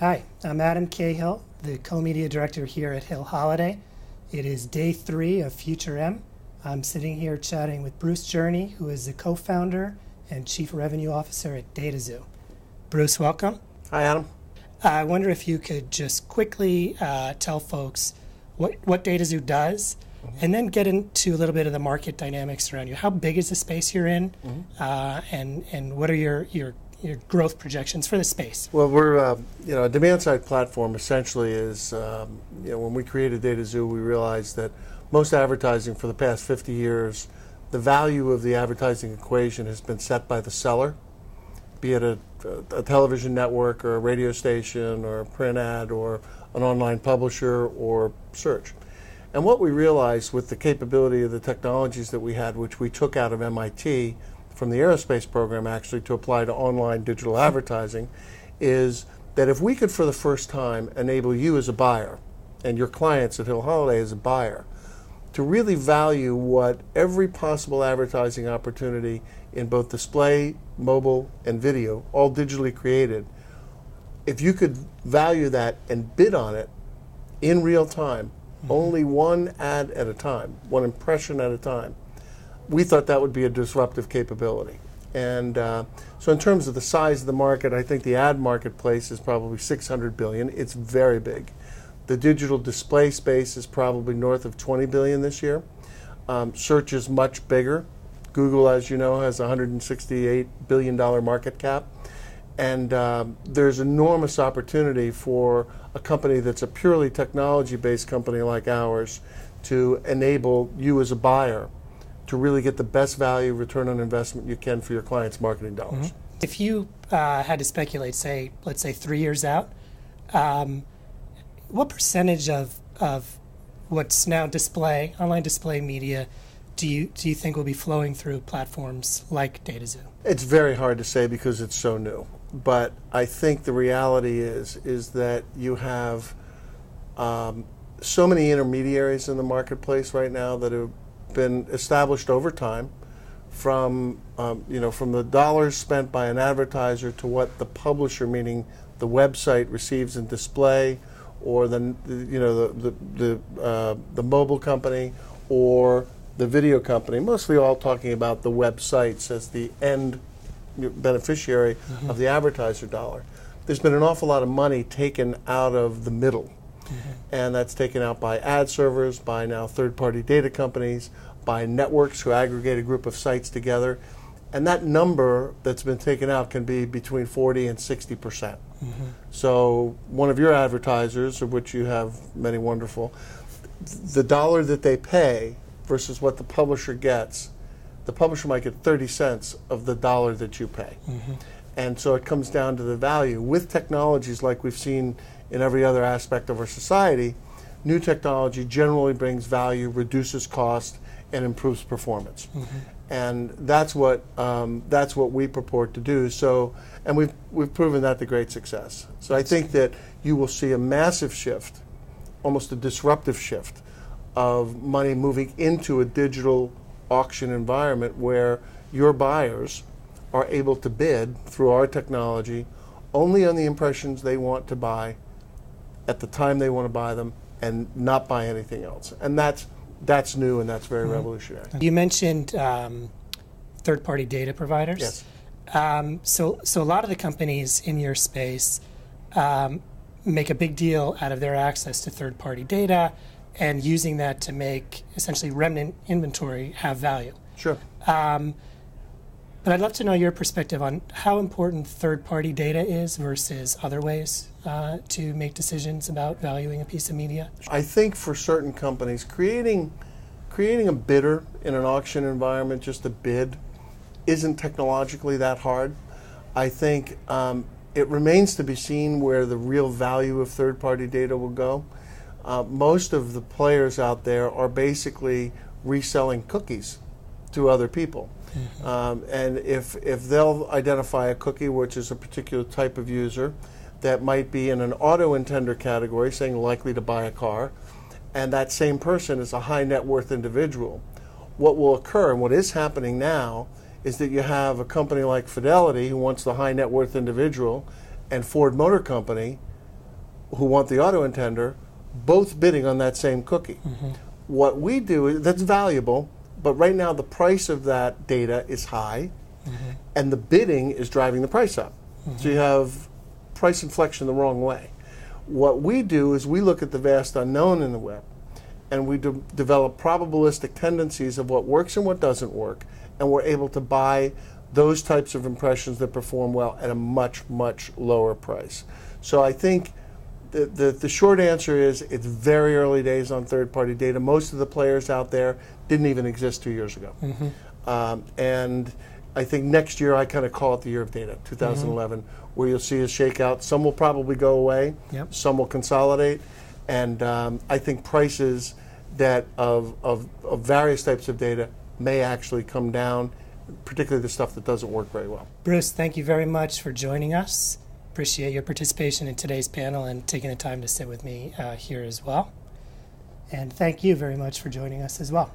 Hi, I'm Adam Cahill, the co-media director here at Hill Holliday. It is day three of FutureM. I'm sitting here chatting with Bruce Journey, who is the co-founder and chief revenue officer at DataXu. Bruce, welcome. Hi, Adam. I wonder if you could just quickly uh, tell folks what, what DataXu does, and then get into a little bit of the market dynamics around you. How big is the space you're in, uh, and and what are your your your growth projections for the space? Well, we're uh, you know a demand side platform. Essentially, is um, you know when we created DataXu, we realized that most advertising for the past 50 years, the value of the advertising equation has been set by the seller, be it a, a television network or a radio station or a print ad or an online publisher or search. And what we realized with the capability of the technologies that we had, which we took out of MIT from the aerospace program actually to apply to online digital advertising, is that if we could for the first time enable you as a buyer and your clients at Hill Holliday as a buyer to really value what every possible advertising opportunity in both display, mobile, and video, all digitally created, if you could value that and bid on it in real time, mm-hmm. only one ad at a time, one impression at a time, we thought that would be a disruptive capability. And uh, so, in terms of the size of the market, I think the ad marketplace is probably 600 billion. It's very big. The digital display space is probably north of 20 billion this year. Um, search is much bigger. Google, as you know, has a 168 billion dollar market cap, and um, there's enormous opportunity for a company that's a purely technology-based company like ours to enable you as a buyer to really get the best value return on investment you can for your clients' marketing dollars. If you uh, had to speculate, say, let's say three years out, um, what percentage of of what's now display, online display media, do you do you think will be flowing through platforms like DataXu? It's very hard to say because it's so new. But I think the reality is is that you have um, so many intermediaries in the marketplace right now that have been established over time, from um, you know from the dollars spent by an advertiser to what the publisher, meaning the website, receives in display, or the, you know the the the, uh, the mobile company or the video company. Mostly all talking about the websites as the end beneficiary of the advertiser dollar. There's been an awful lot of money taken out of the middle, and that's taken out by ad servers, by now third-party data companies, by networks who aggregate a group of sites together, and that number that's been taken out can be between 40 and 60 percent. So one of your advertisers, of which you have many wonderful, the dollar that they pay versus what the publisher gets, the publisher might get 30 cents of the dollar that you pay. Mm-hmm. And so it comes down to the value. With technologies like we've seen in every other aspect of our society, new technology generally brings value, reduces cost, and improves performance. And that's what um, that's what we purport to do. So, and we've we've proven that to great success. So I think that you will see a massive shift, almost a disruptive shift, of money moving into a digital auction environment where your buyers are able to bid through our technology only on the impressions they want to buy at the time they want to buy them and not buy anything else. And that's that's new and that's very revolutionary. You mentioned um, third-party data providers. Yes. Um, so, so a lot of the companies in your space um, make a big deal out of their access to third-party data and using that to make essentially remnant inventory have value. Sure. But I'd love to know your perspective on how important third-party data is versus other ways uh, to make decisions about valuing a piece of media. I think for certain companies, creating creating a bidder in an auction environment, just a bid, isn't technologically that hard. I think um, it remains to be seen where the real value of third-party data will go. Uh, most of the players out there are basically reselling cookies to other people. Um, and if, if they'll identify a cookie, which is a particular type of user, that might be in an auto intender category, saying likely to buy a car, and that same person is a high net worth individual, what will occur and what is happening now is that you have a company like Fidelity who wants the high net worth individual, and Ford Motor Company who want the auto intender both bidding on that same cookie. What we do is that's valuable, but right now the price of that data is high, mm-hmm. and the bidding is driving the price up. So you mm-hmm. have price inflection the wrong way. What we do is we look at the vast unknown in the web, and we de- develop probabilistic tendencies of what works and what doesn't work, and we're able to buy those types of impressions that perform well at a much much lower price. So I think the, the, the short answer is it's very early days on third party data. Most of the players out there didn't even exist two years ago. Um, and I think next year I kind of call it the year of data, 2011, where you'll see a shakeout. Some will probably go away, Yep. some will consolidate. And um, I think prices that of, of, of various types of data may actually come down, particularly the stuff that doesn't work very well. Bruce, thank you very much for joining us. Appreciate your participation in today's panel and taking the time to sit with me uh, here as well. And thank you very much for joining us as well.